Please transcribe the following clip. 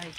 I